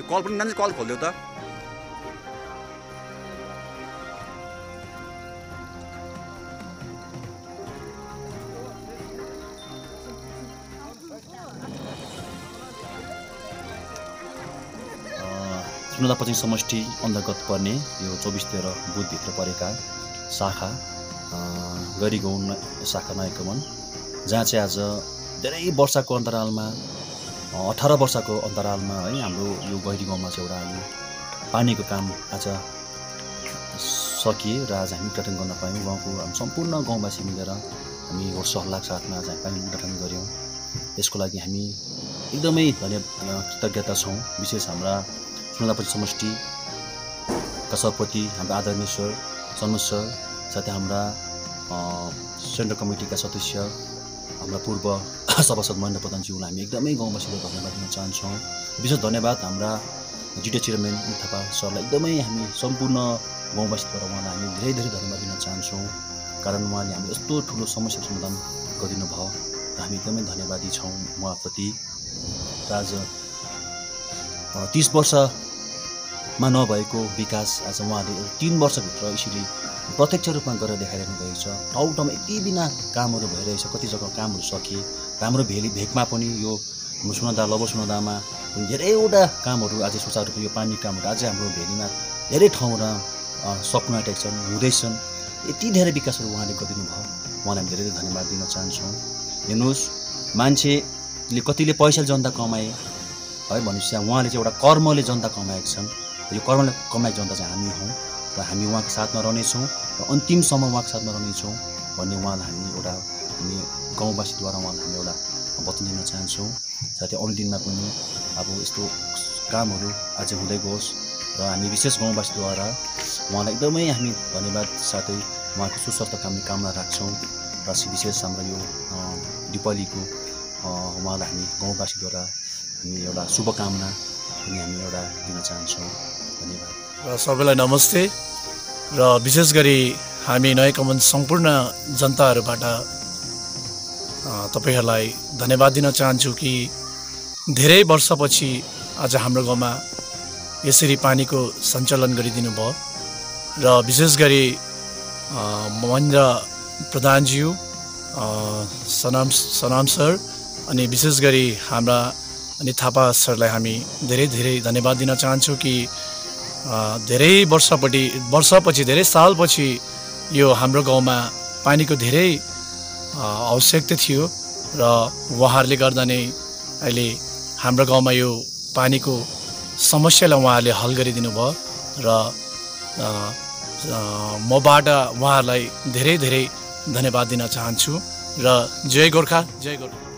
त्यो कल पनि नानी कल खोलिदेऊ त। सुनदा पश्चिम समष्टि अन्तर्गत पर्ने यो चौबिस तेह्र बुथभित्र परेका शाखा गरी न- शाखा नयाँ जहाँ चाहिँ आज धेरै वर्षको अन्तरालमा अठार वर्षको अन्तरालमा है हाम्रो यो गैरी गाउँमा चाहिँ एउटा हामी पानीको काम आज सकिए र आज हामी उद्घाटन गर्न पायौँ। गाउँको हामी सम्पूर्ण गाउँवासी मिलेर हामी यो सल्लाहको साथमा आज हामी पानी उद्घाटन गऱ्यौँ। यसको लागि हामी एकदमै धन्य कृतज्ञता छौँ। विशेष हाम्रा सुनलापट्टि समष्टिका सभापति हाम्रो आदरणीय सर सर साथै हाम्रा सेन्ट्रल कमिटीका सदस्य हाम्रा पूर्व सभासद महेन्द्र प्रधानज्यूलाई हामी एकदमै गाउँवासीलाई धन्यवाद दिन चाहन्छौँ। विशेष धन्यवाद हाम्रा जिटिए चेयरम्यान थापा सरलाई एकदमै हामी सम्पूर्ण गाउँवासीद्वारा उहाँलाई हामी धेरै धेरै धन्यवाद दिन चाहन्छौँ। कारण उहाँले हाम्रो यस्तो ठुलो समस्या समाधान गरिदिनु भयो र हामी एकदमै धन्यवादी छौँ उहाँप्रति। आज तिस वर्षमा नभएको विकास आज उहाँले तिन वर्षभित्र यसरी प्रत्यक्ष रूपमा गरेर देखाइरहनु भएको छ। ठाउँ ठाउँमा यति बिना कामहरू भइरहेछ कति जग्गा कामहरू सकिए। र हाम्रो भेली भेगमा पनि यो सुनदा लबो सुनदामा धेरैवटा कामहरू अझै सुचारू रूपमा यो पानी कामहरू अझै हाम्रो भेलीमा धेरै ठाउँमा सक्नु आँटेका छन् हुँदैछन्। यति धेरै विकासहरू उहाँले गरिदिनु भयो उहाँलाई धेरै धेरै धन्यवाद दिन चाहन्छौँ। हेर्नुहोस् मान्छेले कतिले पैसा जनता कमाए है भनेपछि उहाँले चाहिँ एउटा कर्मले जनता कमाएका छन्। यो कर्मले कमाएको जनता चाहिँ हामी हौँ र हामी उहाँको साथमा रहनेछौँ र अन्तिमसम्म उहाँको साथमा रहनेछौँ भन्ने उहाँलाई हामी एउटा हामी गाउँवासीद्वारा उहाँलाई हामी एउटा वचन दिन चाहन्छौँ। साथै आउने दिनमा पनि अब यस्तो कामहरू अझै हुँदै गओस् र हामी विशेष गाउँवासीद्वारा उहाँलाई एकदमै हामी धन्यवाद साथै उहाँको सुस्वास्थ्य कामने कामना राख्छौँ र विशेष हाम्रो यो दिपावलीको उहाँलाई हामी गाउँवासीद्वारा हामी एउटा शुभकामना पनि हामी एउटा दिन चाहन्छौँ। र सबैलाई नमस्ते। र विशेष गरी हामी नयाँ कमान सम्पूर्ण जनताहरूबाट तपाईँहरूलाई धन्यवाद दिन चाहन्छु कि धेरै वर्षपछि आज हाम्रो गाउँमा यसरी पानीको सञ्चालन गरिदिनु भयो। र विशेष गरी महेन्द्र प्रधानज्यू सनाम सनाम सर अनि विशेष गरी हाम्रा अनि थापा सरलाई हामी धेरै धेरै धन्यवाद दिन चाहन्छौँ कि धेरै वर्षपट्टि वर्षपछि धेरै सालपछि यो हाम्रो गाउँमा पानीको धेरै आवश्यकता थियो र उहाँहरूले गर्दा नै अहिले हाम्रो गाउँमा यो पानीको समस्यालाई उहाँहरूले हल गरिदिनु भयो र मबाट उहाँहरूलाई धेरै धेरै धन्यवाद दिन चाहन्छु र जय गोर्खा जय गोर्खा।